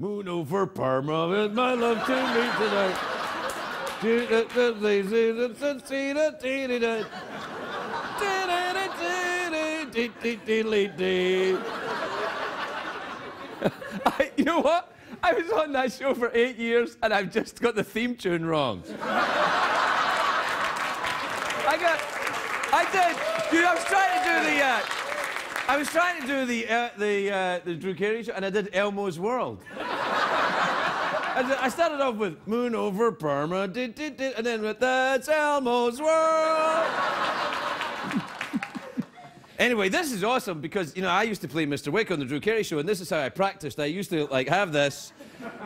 Moon over Parma with my love to me tonight. I, you know what? I was on that show for eight years and I've just got the theme tune wrong. I got, I did. Dude, I was trying to do the, uh, I was trying to do the uh, the uh, the Drew Carey show, and I did Elmo's World. I, started off with Moon over Burma, did, did, did, and then with That's Elmo's World. anyway, this is awesome because you know I used to play Mr. Wick on the Drew Carey show, and this is how I practiced. I used to like have this,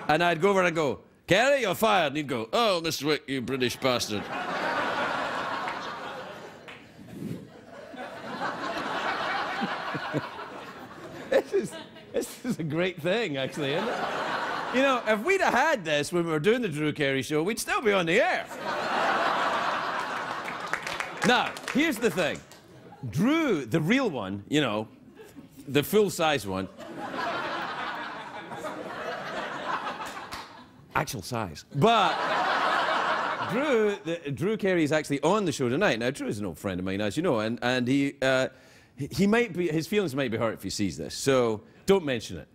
and I'd go over and I'd go, Carey, you're fired, and he'd go, Oh, Mr. Wick, you British bastard. this is this is a great thing, actually, isn't it? You know, if we'd have had this when we were doing the Drew Carey show, we'd still be on the air. now, here's the thing. Drew, the real one, you know, the full-size one. Actual size. But Drew, the, Drew Carey is actually on the show tonight. Now, Drew is an old friend of mine, as you know, and, and he, uh, he- might be, his feelings might be hurt if he sees this, so don't mention it.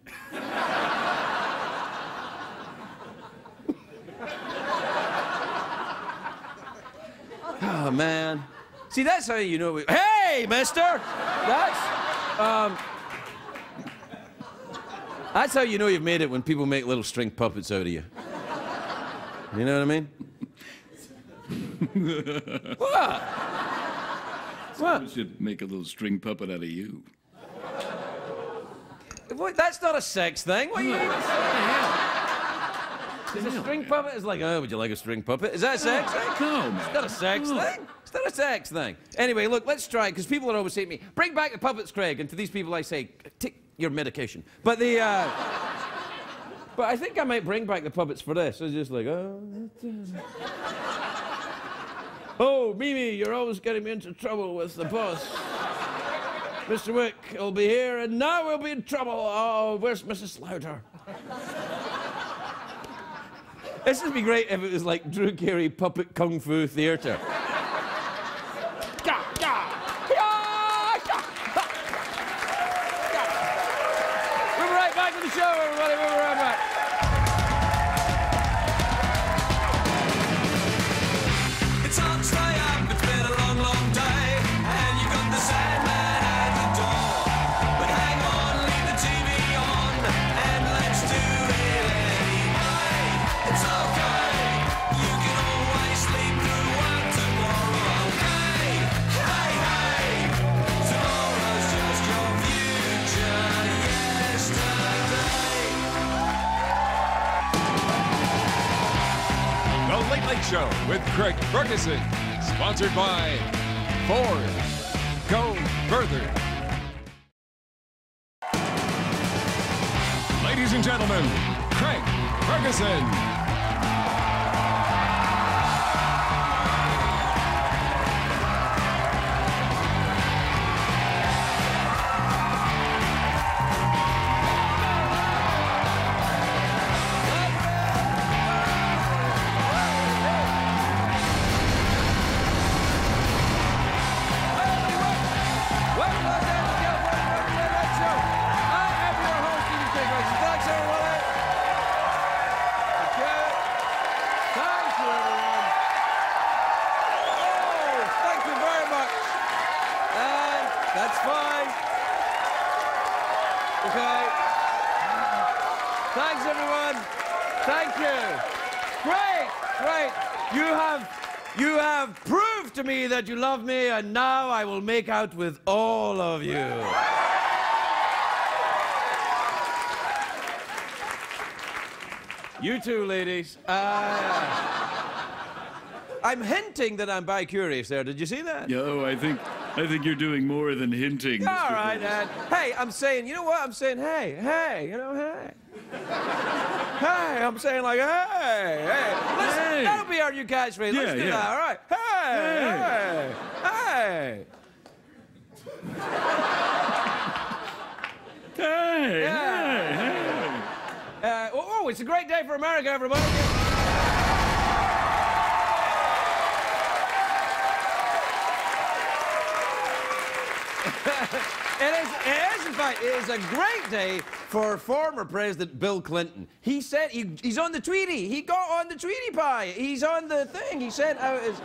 Oh, man. See, that's how you know we. Hey, mister! That's. Um, that's how you know you've made it when people make little string puppets out of you. You know what I mean? what? What? Should make a little string puppet out of you. What? That's not a sex thing. What are you? Is a string puppet? It's like, oh, would you like a string puppet? Is that a sex thing? No, man. It's not a sex thing. It's not a sex thing. Anyway, look, let's try because people are always saying to me, "Bring back the puppets, Craig." And to these people, I say, "Take your medication." But the, uh, but I think I might bring back the puppets for this. It's just like, oh, oh, Mimi, you're always getting me into trouble with the boss. Mr. Wick will be here, and now we'll be in trouble. Oh, where's Mrs. Slaughter? This would be great if it was like Drew Carey puppet kung fu theater. With Craig Ferguson. Sponsored by Ford. Go further. Ladies and gentlemen, Craig Ferguson. And now I will make out with all of you. You too, ladies. Uh, I'm hinting that I'm bi-curious there. Did you see that? Yo, I think I think you're doing more than hinting. All Mr. right. Hey, I'm saying, you know what? I'm saying, hey, hey, you know, hey. hey, I'm saying like, hey, hey. Listen, Hey. that'll be our new catchphrase. Let's Yeah, do yeah. that, all right? Hey, hey, hey. Hey, Yeah. hey, hey. Uh, Oh, it's a great day for America, everybody. It is, it is, in fact, it is a great day for former President Bill Clinton. He said he, he's on the Tweety. He got on the Tweety Pie. He's on the thing. He sent out his.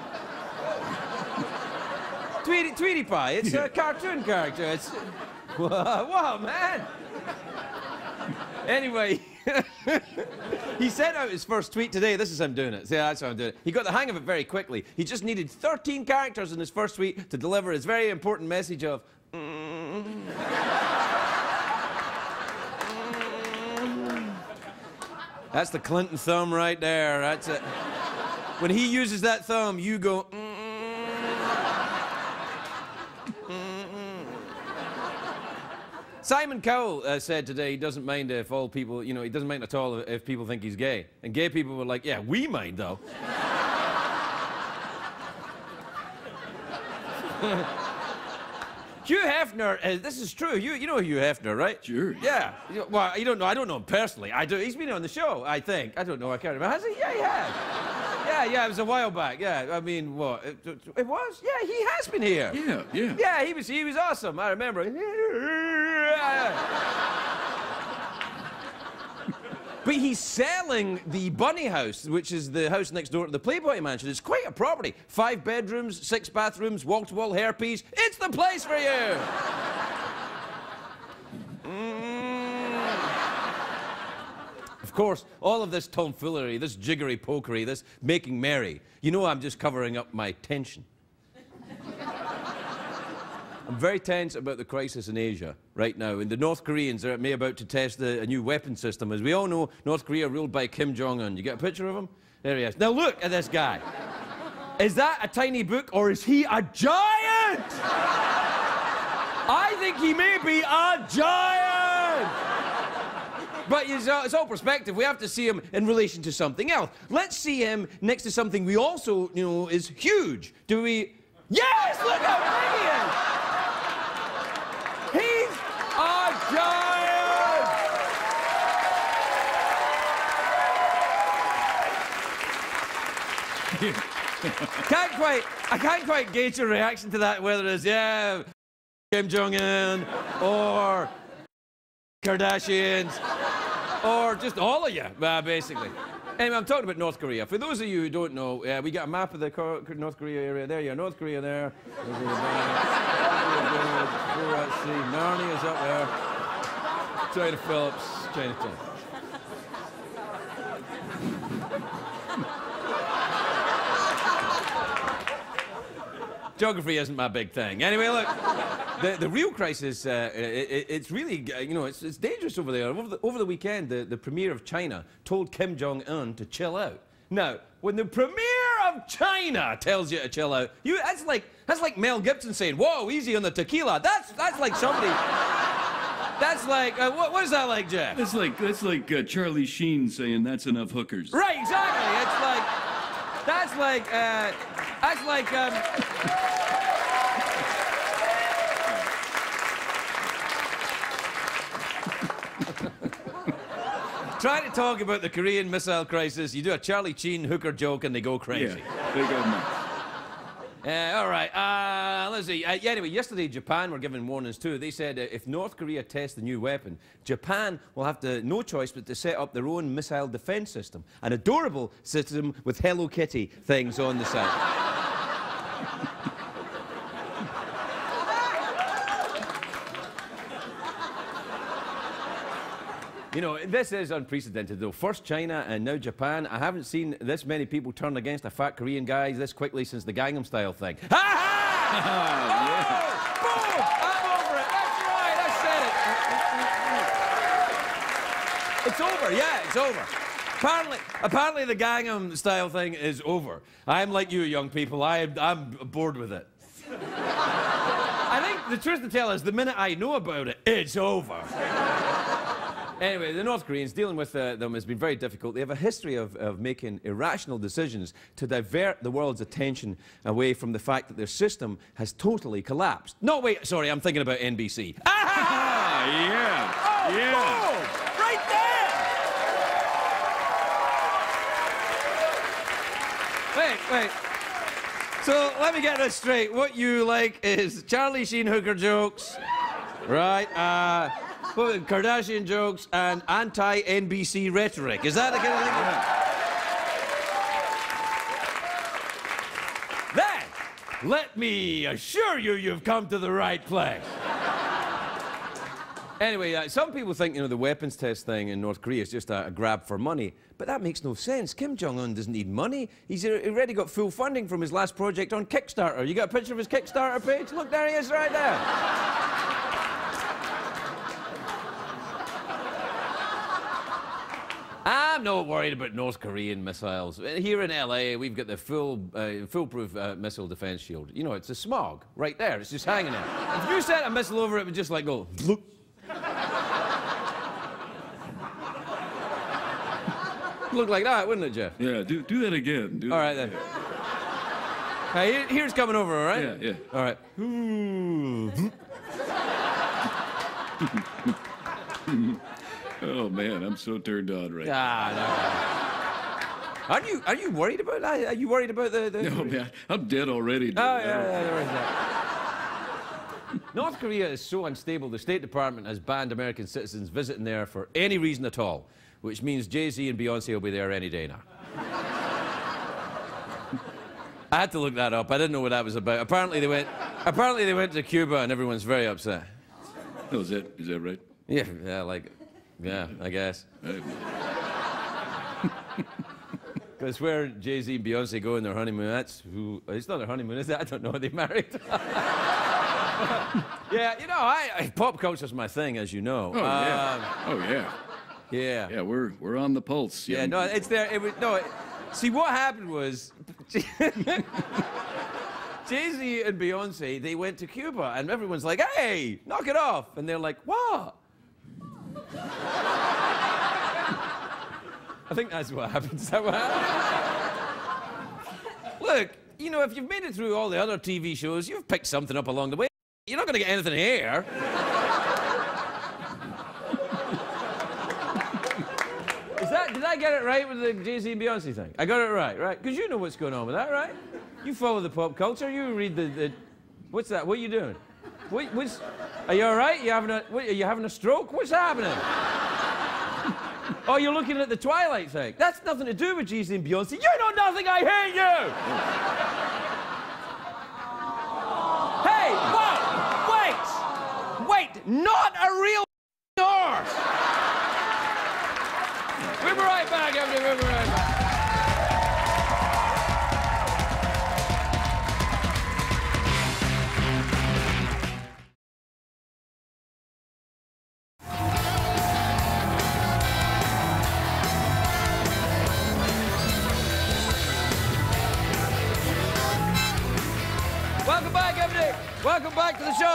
Tweety, Tweety Pie. It's a cartoon character. It's. Whoa, whoa man. Anyway, he sent out his first tweet today. This is him doing it. See, that's how I'm doing it. He got the hang of it very quickly. He just needed 13 characters in his first tweet to deliver his very important message of. Mm. That's the Clinton thumb right there. That's it. When he uses that thumb, you go. Mm. Simon Cowell uh, said today he doesn't mind if all people, you know, he doesn't mind at all if people think he's gay. And gay people were like, yeah, we mind though. Hugh Hefner, uh, this is true. You, you know Hugh Hefner, right? Sure. Yeah. Well, you don't know. I don't know him personally. I do. He's been on the show, I think. I don't know. I can't remember. Has he? Yeah, he has. yeah, yeah. It was a while back. Yeah. I mean, what? It, it- it was? Yeah, he has been here. Yeah, yeah. Yeah, he was. He was awesome. I remember. But he's selling the Bunny House, which is the house next door to the Playboy Mansion. It's quite a property. Five bedrooms, six bathrooms, wall-to-wall hairpiece. It's the place for you. Of course, all of this tomfoolery, this jiggery pokery, this making merry, you know I'm just covering up my tension. I'm very tense about the crisis in Asia right now. And the North Koreans are may about to test the, a new weapon system. As we all know, North Korea ruled by Kim Jong un. You get a picture of him? There he is. Now look at this guy. Is that a tiny book or is he a giant? I think he may be a giant. But it's, uh, it's all perspective. We have to see him in relation to something else. Let's see him next to something we also you know is huge. Do we? Yes! Look how big he is! He's a giant! Can't quite, I can't quite gauge your reaction to that, whether it's, yeah, Kim Jong un, or Kardashians, or just all of you, uh, basically. Anyway, I'm talking about North Korea. For those of you who don't know, uh, we got a map of the North Korea area. There you are, North Korea there. Narnia's up there. China Phillips, Chinatown. Geography isn't my big thing. Anyway, look, the, the real crisis, uh, i i- it's really, uh, you know, it's, it's dangerous over there. Over the, over the weekend, the, the premier of China told Kim Jong un to chill out. Now, when the premier of China tells you to chill out, you, that's, like, that's like Mel Gibson saying, whoa, easy on the tequila. That's, that's like somebody. That's like, uh, what, what is that like, Geoff? That's like that's like uh, Charlie Sheen saying that's enough hookers. Right, exactly. It's like, that's like, uh, that's like, um, Trying to talk about the Korean Missile Crisis, you do a Charlie Sheen hooker joke and they go Yeah, crazy. they go nuts. Uh, all right. Uh, let's see. Uh, yeah, anyway, yesterday Japan were given warnings too. They said uh, if North Korea tests the new weapon, Japan will have to no choice but to set up their own missile defense system, an adorable system with Hello Kitty things on the side. You know, this is unprecedented, though. First China and now Japan. I haven't seen this many people turn against a fat Korean guy this quickly since the Gangnam Style thing. Ha ha! Oh, boom! I'm over it. That's right. I said it. It's over. Yeah, it's over. Apparently, apparently the Gangnam Style thing is over. I'm like you, young people. I, I'm bored with it. I think the truth to tell is the minute I know about it, it's over. Anyway, the North Koreans, dealing with uh, them has been very difficult. They have a history of, of making irrational decisions to divert the world's attention away from the fact that their system has totally collapsed. No, wait, sorry, I'm thinking about NBC. Ah! yeah. Oh, yeah. Oh, right there! Wait, wait. So let me get this straight. What you like is Charlie Sheen hooker jokes, right? Uh, Kardashian jokes and anti-NBC rhetoric. Is that the kind of thing? Then, let me assure you, you've come to the right place. Anyway, uh, some people think you know the weapons test thing in North Korea is just a, a grab for money, but that makes no sense. Kim Jong Un doesn't need money. He's already got full funding from his last project on Kickstarter. You got a picture of his Kickstarter page? Look, there he is, right there. I'm not worried about North Korean missiles. Uh, Here in LA, we've got the full, uh, foolproof uh, missile defense shield. You know, it's a smog right there. It's just hanging there. If you sent a missile over, it would just like go. Look. Look like that, wouldn't it, Geoff? Yeah, do, do that again. Do All right then. Hey, here- here's coming over, all right? Yeah, yeah. All right. Oh, man, I'm so turned on right now. Ah, no. Are you are you worried about that? Are you worried about the? the... No, man, I'm dead already. dude. Oh, yeah, yeah, there is that. North Korea is so unstable, the State Department has banned American citizens visiting there for any reason at all, which means Jay Z and Beyonce will be there any day now. I had to look that up. I didn't know what that was about. Apparently they went. Apparently they went to Cuba, and everyone's very upset. Oh, is that, is that right? Yeah, yeah, like, yeah, I guess. Because where Jay Z and Beyonce go on their honeymoon, that's who. It's not their honeymoon, is it? I don't know. Are they married? yeah, you know, I, I pop culture's my thing, as you know. Oh, yeah. Um, oh, yeah. yeah. Yeah, we're, we're on the pulse. Yeah, young- no, it's there. It was no. It, see, what happened was Jay Z and Beyonce they went to Cuba, and everyone's like, "Hey, knock it off!" And they're like, "What?" I think that's what happened. Is that what happened? Look, you know, if you've made it through all the other TV shows, you've picked something up along the way. You're not going to get anything here. Is that, did I get it right with the Jay Z and Beyonce thing? I got it right, right? Because you know what's going on with that, right? You follow the pop culture. You read the, the what's that? What are you doing? What, what's, are you all right? You having a, what, are you having a stroke? What's happening? oh, you're looking at the Twilight thing. That's nothing to do with Z and Beyonce. You know nothing. I hate you. hey, whoa, wait, wait, not a real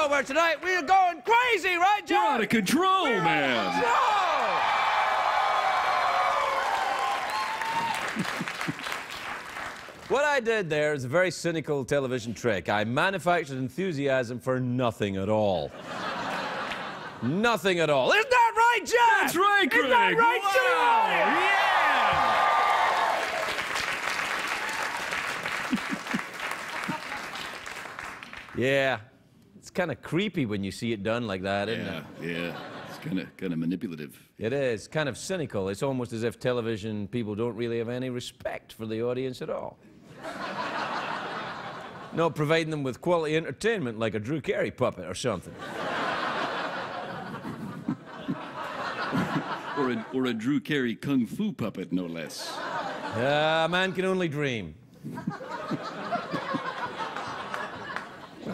back to the show where tonight we're going crazy, right, You're out of control, We're man. Joe! What I did there is a very cynical television trick. I manufactured enthusiasm for nothing at all. nothing at all. Isn't that right, Jack? That's right, Craig. Isn't that right, Wow. Joe? Yeah. It's kind of creepy when you see it done like that, isn't Yeah, it? yeah. It's kind of kind of manipulative. It is kind of cynical. It's almost as if television people don't really have any respect for the audience at all. Not providing them with quality entertainment like a Drew Carey puppet or something. Or a, or a Drew Carey kung fu puppet, no less. Ah, man can only dream.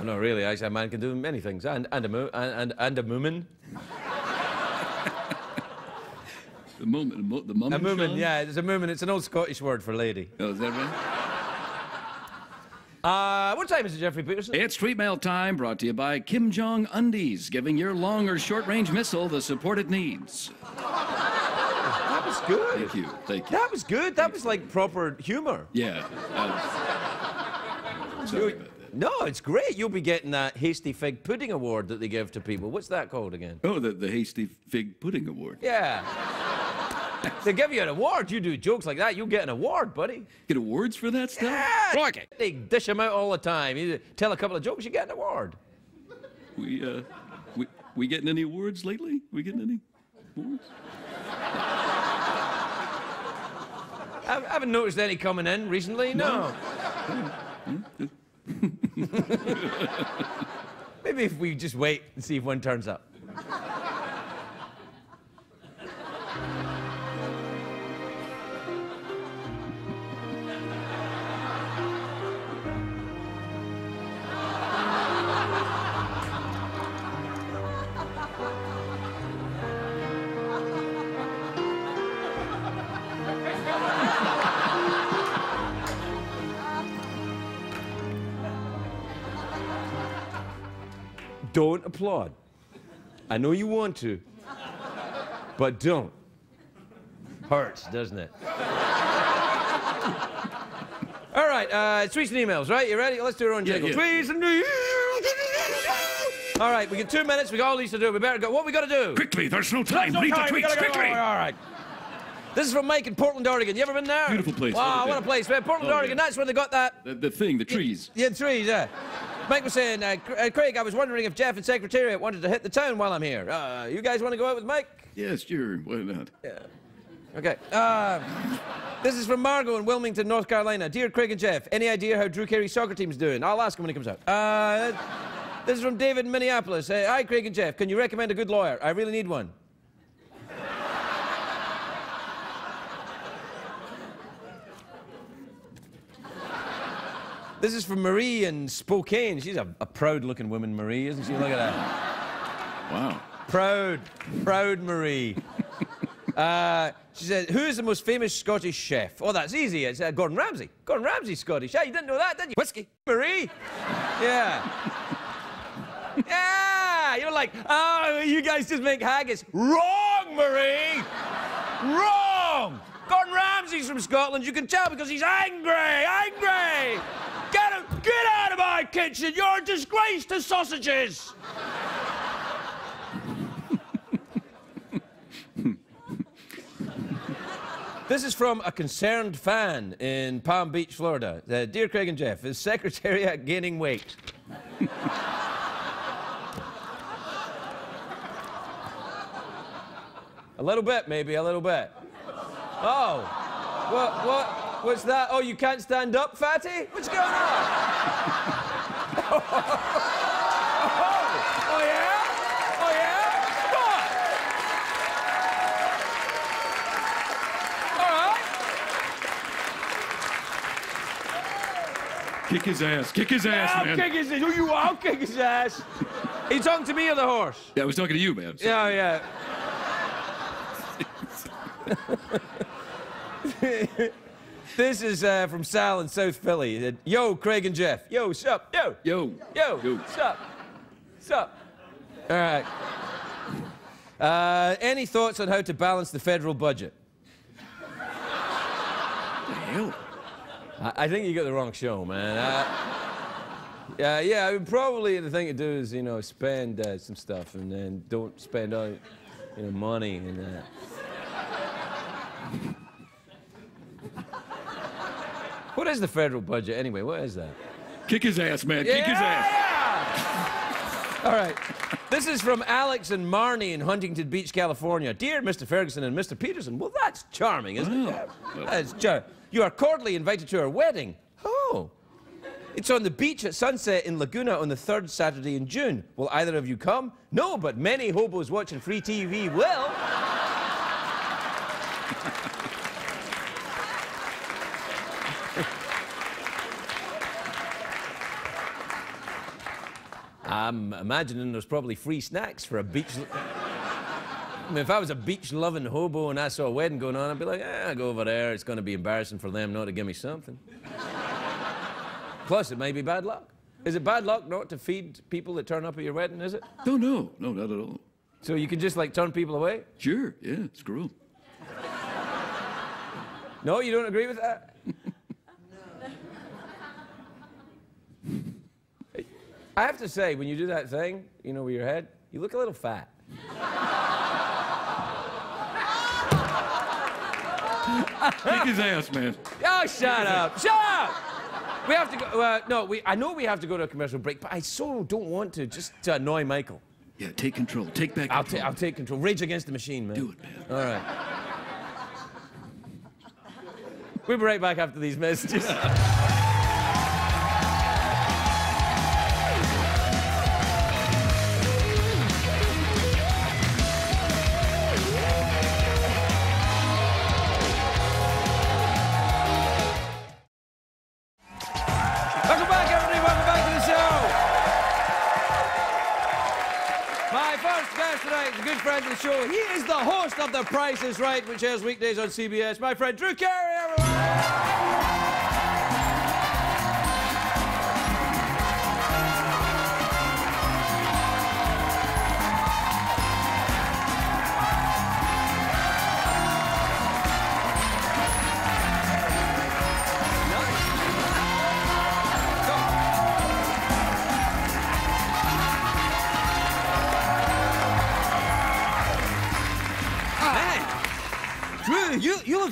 No, really. Actually, a man can do many things, and and a mo- and and, and a moomin. The moment, the, mo- the moment. A moomin, yeah, it's a moomin. It's an old Scottish word for lady. Oh, is that right? Uh, what time is it, Geoffrey Peterson? It's Street Mail time, brought to you by Kim Jong Undies, giving your long or short range missile the support it needs. That was good. Thank you, thank you. That was good. That was like proper humor. Yeah. uh, sorry. No, it's great. You'll be getting that Hasty Fig Pudding Award that they give to people. What's that called again? Oh, the, the Hasty Fig Pudding Award. Yeah. they give you an award. You do jokes like that, you'll get an award, buddy. Get awards for that stuff? Yeah. Rocky. They dish them out all the time. You tell a couple of jokes, you get an award. We, uh, we, we getting any awards lately? We getting any awards? I I haven't noticed any coming in recently. No. Maybe if we just wait and see if one turns up. Don't applaud. I know you want to, but don't. Hurts, doesn't it? All right, uh, tweets and emails, right? You ready? Let's do our own Yeah, jingle. yeah. Tweets and emails. All right, we got two minutes. We got all these to do. We better go. What we got to do? Quickly, there's no time. No Read time, the we tweets, gotta go. quickly. All right. This is from Mike in Portland, Oregon. You ever been there? Beautiful place. Wow, Never what a place, man. Portland, Oh, Oregon. yeah. That's where they got that. The, the thing, the trees. Yeah, trees, yeah. Mike was saying, uh, uh, Craig, I was wondering if Geoff and Secretariat wanted to hit the town while I'm here. Uh, you guys want to go out with Mike? Yes, sure. Why not? Yeah. Okay. Uh, this is from Margot in Wilmington, North Carolina. Dear Craig and Geoff, any idea how Drew Carey's soccer team's doing? I'll ask him when he comes out. Uh, this is from David in Minneapolis. Uh, Hi, Craig and Geoff. Can you recommend a good lawyer? I really need one. This is from Marie in Spokane. She's a, a proud-looking woman, Marie, isn't she? Look at that. Wow. Proud, proud Marie. Uh, she said, "Who is the most famous Scottish chef?" Oh, that's easy. It's uh, Gordon Ramsay. Gordon Ramsay, Scottish. Yeah, you didn't know that, did you? Whiskey, Marie. Yeah. Yeah. You're like, oh, you guys just make haggis. Wrong, Marie. Wrong. Gordon Ramsay's from Scotland. You can tell because he's angry. Angry. Get out of my kitchen. You're a disgrace to sausages. This is from a concerned fan in Palm Beach, Florida. Uh, Dear Craig and Geoff, is Secretariat gaining weight? a little bit, maybe, a little bit. Oh, what, what, what's that? Oh, you can't stand up, fatty? What's going on? oh, oh, yeah? Oh, yeah? Come on. All right. Kick his ass. Kick his ass, I'll man. kick his ass. You, I'll kick his ass. Are you talking to me or the horse? Yeah, I was talking to you, man. Yeah, yeah. this is uh, from Sal in South Philly. Said, Yo, Craig and Geoff. Yo, sup? Yo. Yo. Yo. Yo. Sup? Sup? All right. Uh, any thoughts on how to balance the federal budget? Hell. I, I think you got the wrong show, man. Uh, yeah, yeah. I mean, probably the thing to do is, you know, spend uh, some stuff and then don't spend all, you know, money and that. What is the federal budget anyway? What is that? Kick his ass, man. Kick his ass. yeah! All right. This is from Alex and Marnie in Huntington Beach, California. Dear Mr. Ferguson and Mr. Peterson. Well, that's charming, isn't it? Wow. Yeah. That's char- you are cordially invited to our wedding. Oh. It's on the beach at sunset in Laguna on the third Saturday in June. Will either of you come? No, but many hobos watching free TV will. I'm imagining there's probably free snacks for a beach. I mean, if I was a beach-loving hobo and I saw a wedding going on, I'd be like, eh, I'll go over there. It's going to be embarrassing for them not to give me something. Plus, it may be bad luck. Is it bad luck not to feed people that turn up at your wedding, is it? No, no. No, not at all. So you can just, like, turn people away? Sure. Yeah, screw him. No, you don't agree with that? I have to say, when you do that thing, you know, with your head, you look a little fat. Kick his ass, man. Oh, shut up. Shut up. We have to go. Uh, no, we, I know we have to go to a commercial break, but I so don't want to just to annoy Michael. Yeah, take control. Take back I'll, control. I'll take control. Rage against the machine, man. Do it, man. All right. We'll be right back after these messages. is Right, which airs weekdays on CBS. My friend Drew Carey, everyone.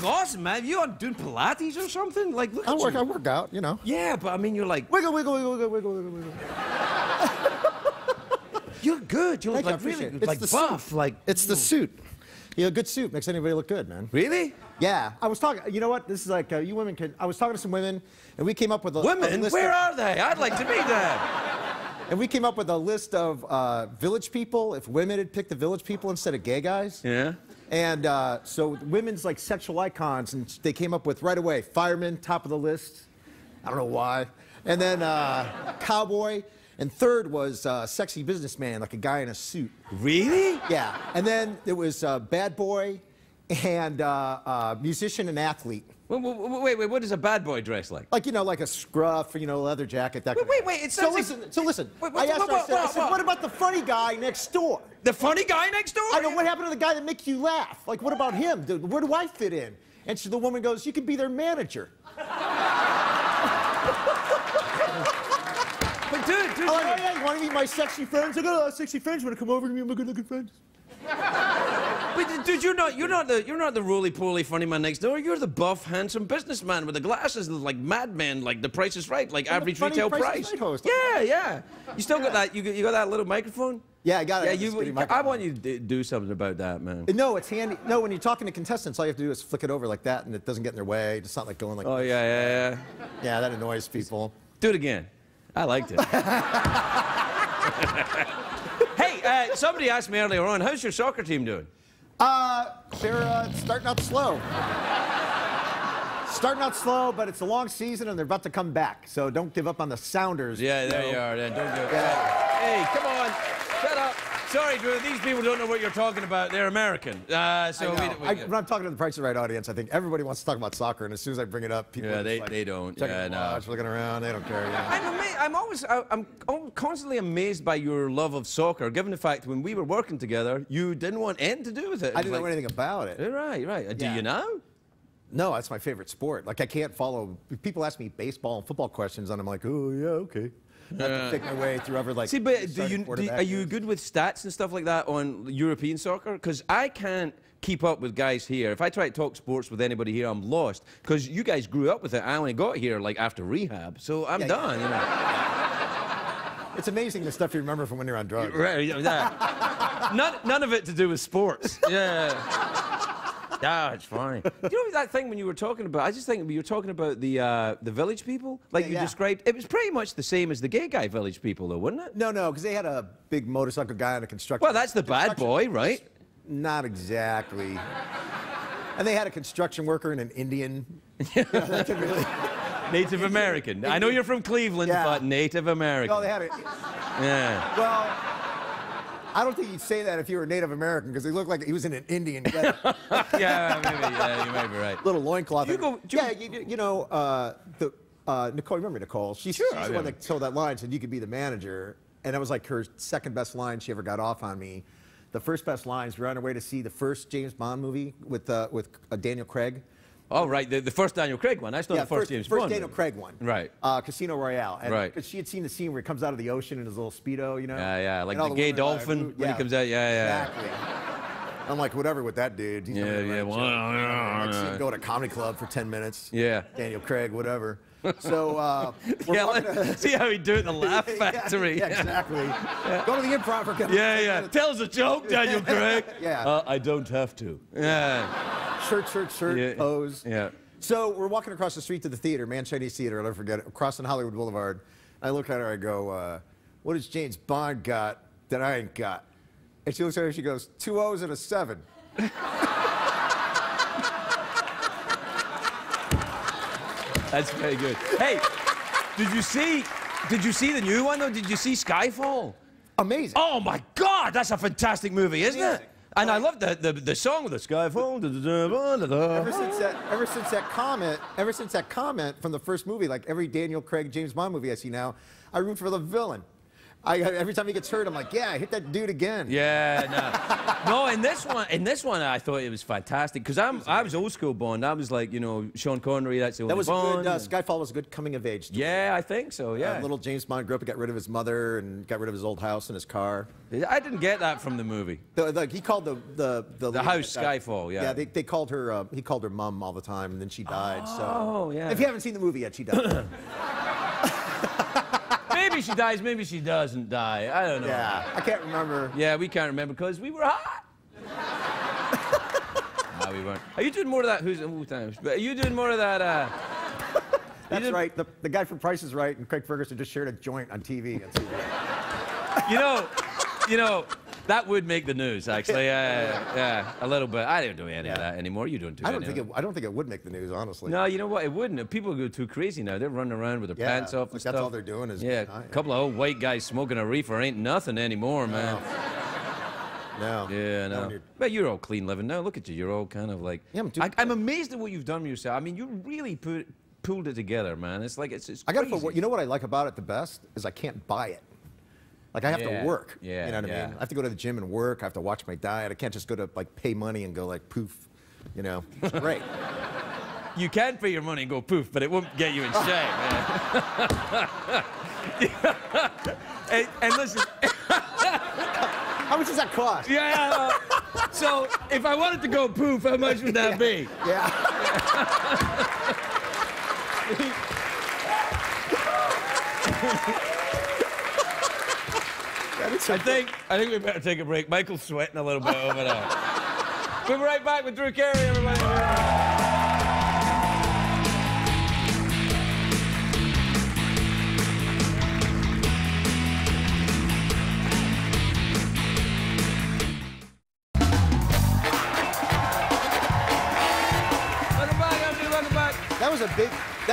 Awesome, man. You on doing Pilates or something? Like, look I at work, you. I work out, you know. Yeah, but I mean, you're like, Wiggle, wiggle, wiggle, wiggle, wiggle, wiggle, wiggle. you're good. You look Thank you, like really. It's like the buff. suit. Like, It's the suit. Yeah, a good suit makes anybody look good, man. really? Yeah, I was talking. You know what? This is like uh, you women can. I was talking to some women, and we came up with a a Women? list Where of, are they? I'd like to meet them. And we came up with a list of uh, village people. If women had picked the village people instead of gay guys. Yeah. And uh, so women's like sexual icons, and they came up with right away fireman, top of the list. I don't know why. And then uh, cowboy, and third was uh, sexy businessman, like a guy in a suit. Really? Yeah. And then there was uh, bad boy, and uh, uh, musician and athlete. Wait, wait, wait, wait, what does a bad boy dress like? Like you know, like a scruff, you know, leather jacket. That Wait, wait, wait, it So like- listen, so listen. Wait, what- I asked her, I what- said, I what- said, what? what about the funny guy next door? The funny guy next door? I know what happened to the guy that makes you laugh. Like, what about him? Dude, Where do I fit in? And so the woman goes, "You could be their manager." But dude, dude, "Oh yeah, you want to meet my sexy friends? I got a lot of sexy friends. Want to come over to meet My good-looking friends. but dude, you're not, you're not the, you're not the roly-poly funny man next door. You're the buff, handsome businessman with the glasses, like madman, like The Price is Right, like I'm average retail Price price. Host. Yeah, yeah. You still got that? You got, you got that little microphone? Yeah, I got it. Yeah, I got this skinny you. I want you to do something about that, man. No, it's handy. No, when you're talking to contestants, all you have to do is flick it over like that, and it doesn't get in their way. It's not like going like. Oh yeah, yeah, yeah. Yeah, that annoys people. Do it again. I liked it. hey, uh, somebody asked me earlier on, how's your soccer team doing? Uh, they're uh, starting out slow. starting out slow, but it's a long season, and they're about to come back. So don't give up on the Sounders. Yeah, there know. you are. Then don't do it. Yeah. Hey, come on, up. Sorry, Drew. These people don't know what you're talking about. They're American. Uh, so I we, know. we, I, when I'm talking to the Price is Right audience, I think everybody wants to talk about soccer, and as soon as I bring it up, people Yeah, are they- like, they don't. Yeah, no. watch, looking around. They don't care. Yeah. I'm, ama- I'm always, I- I'm constantly amazed by your love of soccer, given the fact when we were working together, you didn't want anything to do with it. It I didn't know anything about it. Yeah, Right, right. Uh, Do Yeah. you know? No, that's my favorite sport. Like I can't follow. People ask me baseball and football questions, and I'm like, oh yeah, okay. I have to think my way through every like. See, but do you, do, are you good with stats and stuff like that on European soccer? Because I can't keep up with guys here. If I try to talk sports with anybody here, I'm lost. Because you guys grew up with it. I only got here like after rehab, so I'm Yeah, done. You know. It's amazing the stuff you remember from when you're on drugs. Right, yeah, none, none of it to do with sports. Yeah. Yeah, it's funny. You know that thing when you were talking about? I just think when you were talking about the uh, the village people, like Yeah, you yeah. described. It was pretty much the same as the gay guy village people, though, wasn't it? No, no, because they had a big motorcycle guy on a construction. Well, that's the bad boy, right? Not exactly. and they had a construction worker and an Indian. You know, really- Native American. I know you're from Cleveland, Yeah. but Native American. no, they had a. yeah. Well, I don't think you'd say that if you were Native American because he looked like he was in an Indian. Yeah, maybe. Yeah, you might be right. little loincloth. You go- you- yeah, you, you know, uh, the, uh, Nicole, remember Nicole? She's, Sure, she's I the one that told that line, said you could be the manager. And that was like her second best line she ever got off on me. The first best lines, we were on our way to see the first James Bond movie with, uh, with uh, Daniel Craig. Oh, right. The, the first Daniel Craig one. That's not the first, James first Bond. Daniel movie. Craig one. Right. Uh, Casino Royale. And Right. 'cause she had seen the scene where he comes out of the ocean in his little speedo, you know. Yeah, yeah, like all the gay women dolphin when he comes out. Yeah, yeah. Exactly. I'm like, whatever with that dude. He's Yeah, yeah, well, yeah, him yeah. go to a comedy club for 10 minutes. Yeah. Daniel Craig, whatever. So uh, Yeah, walking let's see how he do it in the Laugh Factory. Yeah, exactly. Go to the improv for a couple Yeah, 10 yeah. Tell us a joke, Daniel Craig. Yeah. Uh, I don't have to. Yeah. Shirt, shirt, shirt, Yeah. pose. Yeah. So we're walking across the street to the theater, Mann Chinese Theater, I'll never forget it, crossing Hollywood Boulevard. I look at her, I go, uh, what has James Bond got that I ain't got? And she looks at her, she goes, two O's and a seven. That's very good. Hey, did you see? Did you see the new one though? Did you see Skyfall? Amazing. Oh my God, that's a fantastic movie, isn't it? Amazing. And I love the, the, the song with the Skyfall. da, da, da. Ever since that, ever since that comment, ever since that comment from the first movie, like every Daniel Craig James Bond movie I see now, I root for the villain. I, every time he gets hurt, I'm like, yeah, I hit that dude again. Yeah, no, no. In this one, in this one, I thought it was fantastic because I'm I was old school Bond. I was like, you know, Sean Connery. That's the That was Bond. good. Uh, Skyfall was a good coming of age. yeah, I think so. Yeah. Uh, little James Bond grew up and got rid of his mother and got rid of his old house and his car. I didn't get that from the movie. The, the, he called the the the, lead- house that- Skyfall, yeah. Yeah, they, they called her. Uh, he called her mom all the time, and then she died. so. Oh, yeah. If you haven't seen the movie yet, she died. Maybe she dies. Maybe she doesn't die. I don't know. yeah, I can't remember. Yeah, we can't remember because we were hot. no, we weren't. Are you doing more of that? Who's oh, times? But are you doing more of that? Uh, That's did- right. The, the guy from Price is Right and Craig Ferguson just shared a joint on TV. on you know, you know, that would make the news actually. Yeah, yeah, a little bit. I don't do any of that anymore. You don't do. I don't think it. I don't think it would make the news, honestly. No, you know what? It wouldn't. People go too crazy now. They're running around with their pants off and like stuff. that's all they're doing is- yeah. A couple of old white guys smoking a reefer ain't nothing anymore, man. No. Yeah, No, no. But you're all clean living now. Look at you. You're all kind of like. Yeah, I'm too, I, I'm amazed at what you've done with yourself. I mean, you really put pulled it together, man. It's like it's. it's I got to put. You know what I like about it the best is I can't buy it. Like I have Yeah, to work. yeah, You know what I yeah. mean? I have to go to the gym and work. I have to watch my diet. I can't just go to like pay money and go like poof. You know, it's great. You can pay your money and go poof, but it won't get you in shape, man. and, and listen, How much does that cost? yeah. uh, so if I wanted to go poof, how much would that be? Yeah. I think I think we better take a break. Michael's sweating a little bit over there. we'll be right back with Drew Carey, everybody.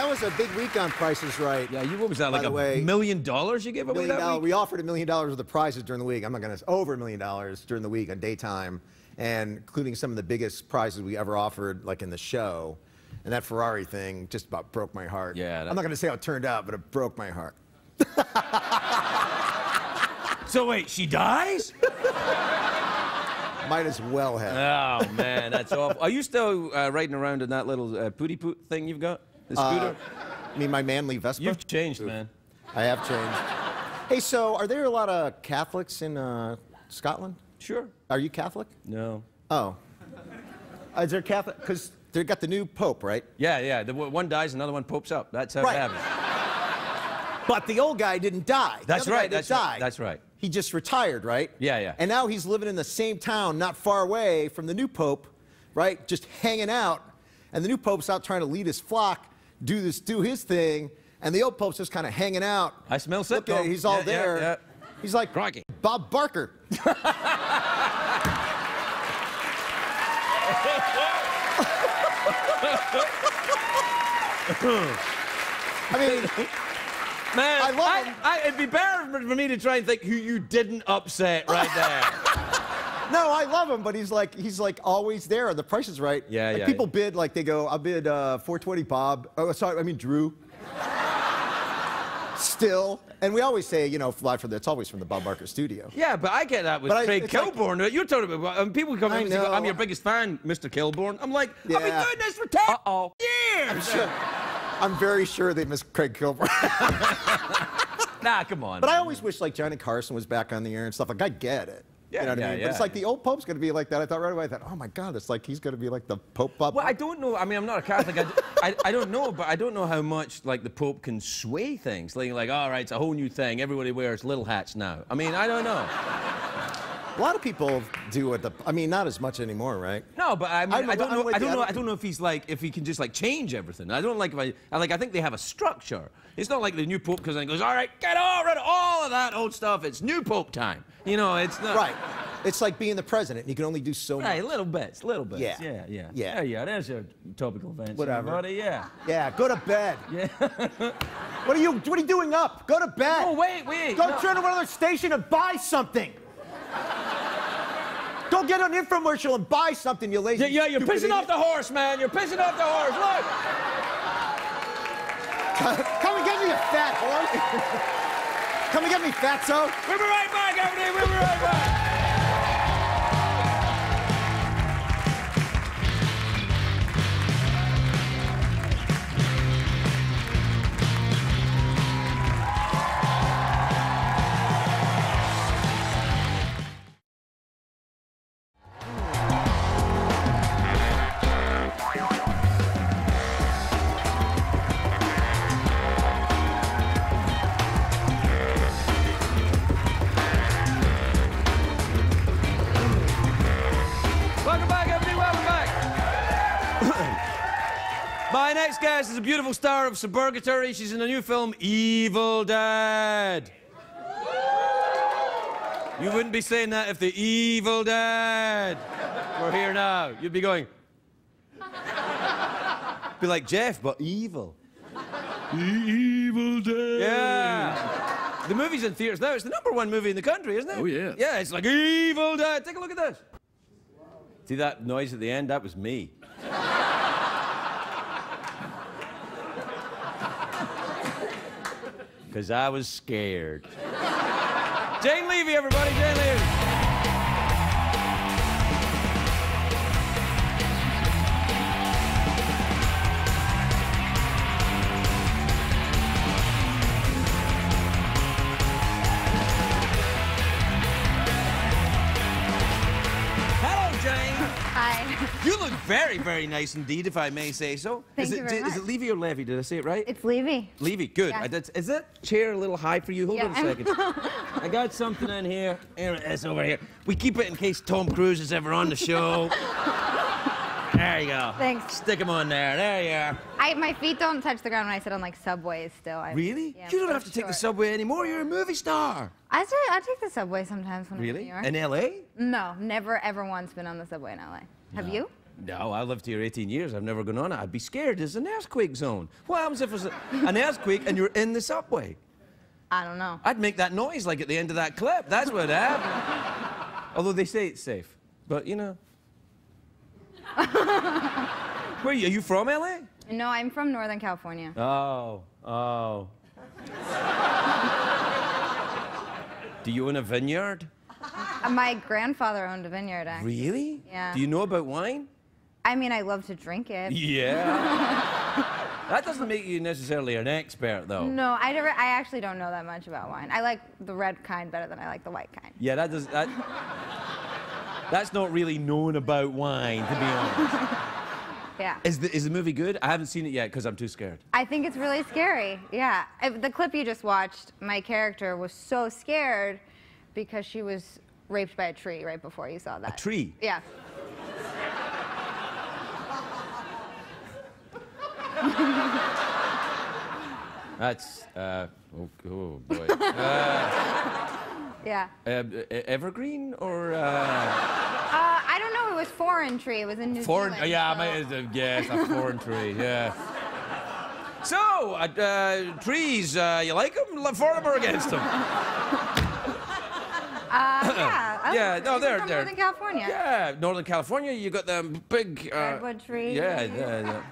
That was a big week on Prices Right. Yeah, you what was that like a way- million dollars you gave away million that dollar, week? we offered a million dollars worth of prizes during the week. I'm not going to say over a million dollars during the week on daytime, and including some of the biggest prizes we ever offered, like in the show. And that Ferrari thing just about broke my heart. Yeah, that- I'm not going to say how it turned out, but it broke my heart. So wait, she dies? Might as well have. Oh man, that's awful. Are you still uh, riding around in that little uh, pooty poot thing you've got? The scooter? I mean, my manly Vespa. You've changed, man. I have changed. Hey, so are there a lot of Catholics in uh, Scotland? Sure. Are you Catholic? No. Oh. Uh, is there Catholic? Because they got the new Pope, right? Yeah, yeah. The one dies, another one popes up. That's how Right. it happens. But the old guy didn't die. That's right, that's right, that's right. He just retired, right? Yeah, yeah. And now he's living in the same town, not far away from the new pope, right? Just hanging out. And the new pope's out trying to lead his flock, do this, do his thing, and the old pope's just kind of hanging out. I smell at he's all Yeah, yeah, there. yeah. He's like Crikey. Bob Barker. I mean, Man, I love I. I, it'd be better for me to try and think who you didn't upset right there. No, I love him, but he's like he's like always there. The price is right. Yeah, like yeah, People yeah. bid like they go, I'll bid uh, 420 Bob. Oh, sorry, I mean Drew. Still, and we always say, you know, fly from the. It's always from the Bob Barker studio. yeah, but I get that with But I- Craig it's like- Kilborn. You're talking about um, people come I in and say, I'm your biggest fan, Mr. Kilborn. I'm like, I've been Yeah. doing this for 10 Uh-oh. years. Sure. I'm very sure they miss Craig Kilborn. Nah, come on. but I always wish like Johnny Carson was back on the air and stuff. Like I get it. Yeah, you know what yeah, I mean? yeah. But it's like the old Pope's going to be like that. I thought right away, I thought, oh my God, it's like he's going to be like the Pope up. Well, I don't know. I mean, I'm not a Catholic. I don't know, but I don't know how much like the Pope can sway things. Like, like, all right, it's a whole new thing. Everybody wears little hats now. I mean, I don't know. A lot of people do it. The, I mean, not as much anymore, right? No, but I mean, I don't know. I don't I know. I don't know if he's like if he can just like change everything. I don't like if I, I like. I think they have a structure. It's not like the new Pope comes in and goes, all right, get all rid of all of that old stuff. It's new Pope time. You know, it's not. Right. It's like being the president. You can only do so Right, much. little bits, little bits. Yeah. yeah, yeah. Yeah. yeah. There's your topical events. Whatever. Buddy, yeah. Yeah, go to bed. Yeah. What are you What are you doing up? Go to bed. Oh, wait, wait. Go no. turn to another station and buy something. Go get an infomercial and buy something, you lazy. Yeah, yeah, you're pissing off the horse, man. You're pissing off the horse. Look. Come and get me, you fat horse. Come and get me, fatso. We'll be right back, everybody. We'll be right back. Next guest is a beautiful star of Suburgatory. She's in the new film Evil Dead. You wouldn't be saying that if the Evil Dead were here now. You'd be going. Be like Geoff, but evil. The Evil Dead. Yeah. The movie's in theaters now. It's the number one movie in the country, isn't it? Oh, yeah. Yeah, it's like Evil Dead. Take a look at this. See that noise at the end? That was me. Because I was scared. Jane Levy, everybody. Jane Levy. Very, nice indeed, if I may say so. Thank is you it, very Is it. Levy or Levy? Did I say it right? It's Levy. Levy, good. Yeah. I is that chair a little high for you? Hold on a second. I got something in here. Here it is over here. We keep it in case Tom Cruise is ever on the show. there you go. Thanks. Stick him on there. There you are. I, my feet don't touch the ground when I sit on like subways still. I, Really? Yeah, you don't have to take the subway anymore. You're a movie star. I, say, I take the subway sometimes when I'm in Really? New York. In L.A.? no, never ever once been on the subway in LA. Have you? No, I lived here 18 years. I've never gone on it. I'd be scared. There's an earthquake zone. What happens if there's a, an earthquake and you're in the subway? I don't know. I'd make that noise like at the end of that clip. That's what happened. Although they say it's safe. But, you know. Where are you? Are you from LA? No, I'm from Northern California. Oh, oh. Do you own a vineyard? My grandfather owned a vineyard. Actually. Really? Yeah. Do you know about wine? I mean, I love to drink it. Yeah. that doesn't make you necessarily an expert, though. No, I, never, I actually don't know that much about wine. I like the red kind better than I like the white kind. Yeah, that does. That, that's not really known about wine, to be honest. Yeah. Is the, is the movie good? I haven't seen it yet because I'm too scared. I think it's really scary. Yeah. The clip you just watched, my character was so scared because she was raped by a tree right before you saw that. A tree? Yeah. That's uh, oh, oh boy. Yeah. Uh, evergreen or uh, Uh, I don't know. It was foreign tree. It was in New foreign? Zealand. yeah, I so- might, uh, yes, a foreign tree. Yeah. So, uh, uh, trees, uh, you like them? For them or against them? Uh, yeah. I Yeah, no, they're- from they're- Northern California. Yeah, Northern California, you got them big. Uh, Redwood trees. Yeah, yeah, yeah.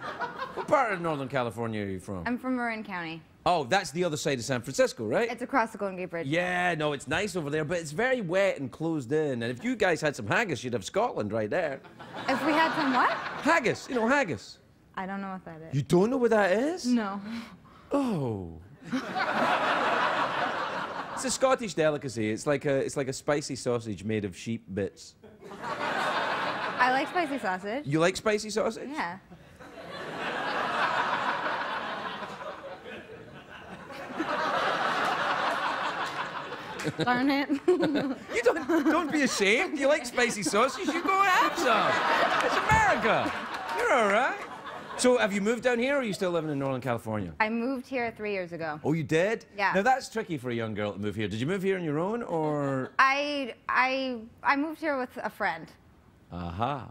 What part of Northern California are you from? I'm from Marin County. oh, that's the other side of San Francisco, right? It's across the Golden Gate Bridge. Yeah, no, it's nice over there, but it's very wet and closed in. And if you guys had some haggis, you'd have Scotland right there. If we had some what? Haggis, you know, haggis. I don't know what that is. You don't know what that is? No. Oh. It's a Scottish delicacy. It's like a, it's like a spicy sausage made of sheep bits. I like spicy sausage. You like spicy sausage? Yeah. Darn it. You don't, don't be ashamed. You like spicy sausage? You go and have some. It's America. You're all right. So, have you moved down here, or are you still living in Northern California? I moved here three years ago. Oh, you did? Yeah. Now that's tricky for a young girl to move here. Did you move here on your own, or? I I I moved here with a friend. Aha.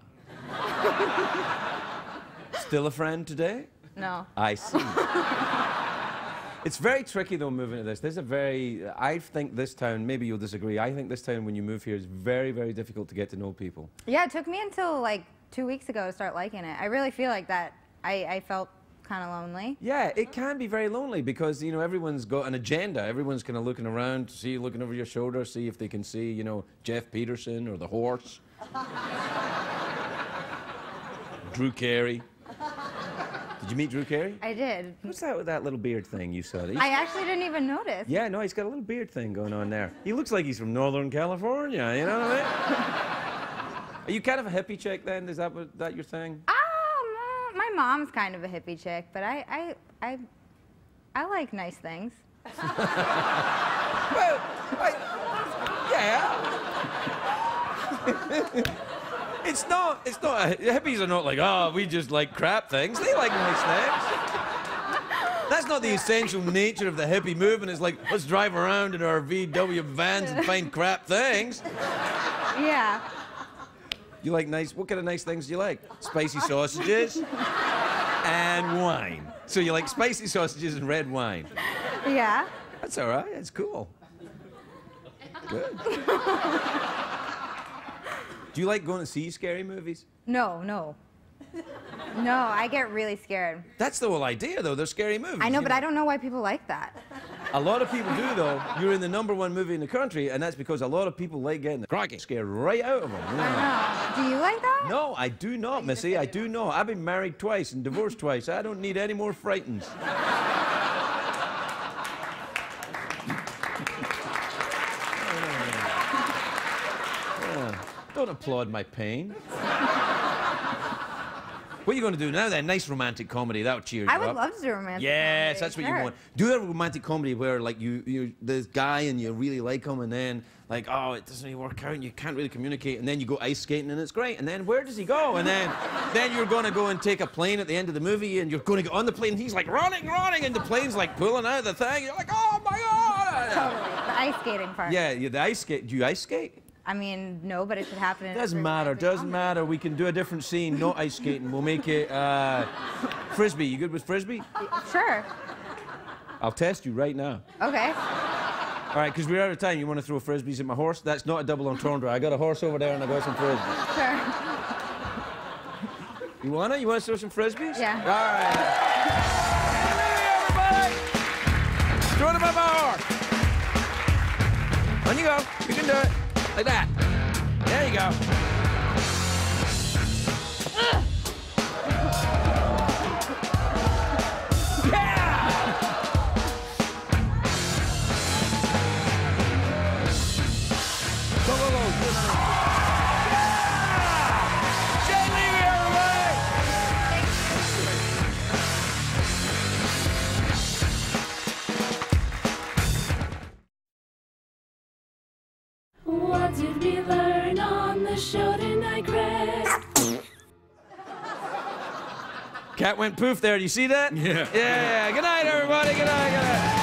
Still a friend today? No. I see. it's very tricky though moving to this. This is a very. I think this town. Maybe you'll disagree. I think this town, when you move here, is very, very difficult to get to know people. Yeah, it took me until like two weeks ago to start liking it. I really feel like that. I, I felt kind of lonely. Yeah, it can be very lonely because you know everyone's got an agenda. Everyone's kind of looking around, see, looking over your shoulder, see if they can see, you know, Geoff Peterson or the horse. Drew Carey. Did you meet Drew Carey? I did. What's that with that little beard thing you saw? He's- I actually didn't even notice. yeah, no, he's got a little beard thing going on there. He looks like he's from Northern California. You know what I mean? Are you kind of a hippie chick then? Is that what that your thing? Uh, my mom's kind of a hippie chick, but I I I, I like nice things. Well, I, yeah. it's not. It's not. Hippies are not like, oh, we just like crap things. They like nice things. That's not the essential nature of the hippie movement. It's like, let's drive around in our VW vans and find crap things. Yeah. You like nice. What kind of nice things do you like? Spicy sausages and wine. So you like spicy sausages and red wine. Yeah. That's all right. That's cool. Good. Do you like going to see scary movies? No, no. No, I get really scared. That's the whole idea, though. They're scary movies. I know, but I don't know why people like that. A lot of people do, though. You're in the number one movie in the country, and that's because a lot of people like getting the crikey scared right out of them. you know? I know. Do you like that? No, I do not, Missy. I do not. I've been married twice and divorced twice. I don't need any more frightens. Yeah, Don't applaud my pain. What are you going to do now then? Nice romantic comedy. That would cheer you I would up. love to do romantic. Yes, comedy, that's what sure. you want. Do a romantic comedy where like you you this guy and you really like him and then like oh it doesn't really work out and you can't really communicate and then you go ice skating and it's great and then where does he go and then then you're gonna go and take a plane at the end of the movie and you're gonna get on the plane and he's like running running and the plane's like pulling out the thing you're like oh my god Totally. The ice skating part. yeah you the ice skate do you ice skate I mean, no, but it should happen. doesn't matter doesn't matter we can do a different scene no ice skating we'll make it uh, frisbee you good with frisbee Sure. I'll test you right now Okay. All right, because we're out of time. You want to throw frisbees at my horse? That's not a double entendre. I got a horse over there and I got some frisbees. Sure. You want to? You want to throw some frisbees? Yeah. All right. everybody. Throw them at my horse. On you go. You can do it. Like that. There you go. Cat went poof there. Do you see that? Yeah. Yeah. Good night, everybody. Good night. Good night.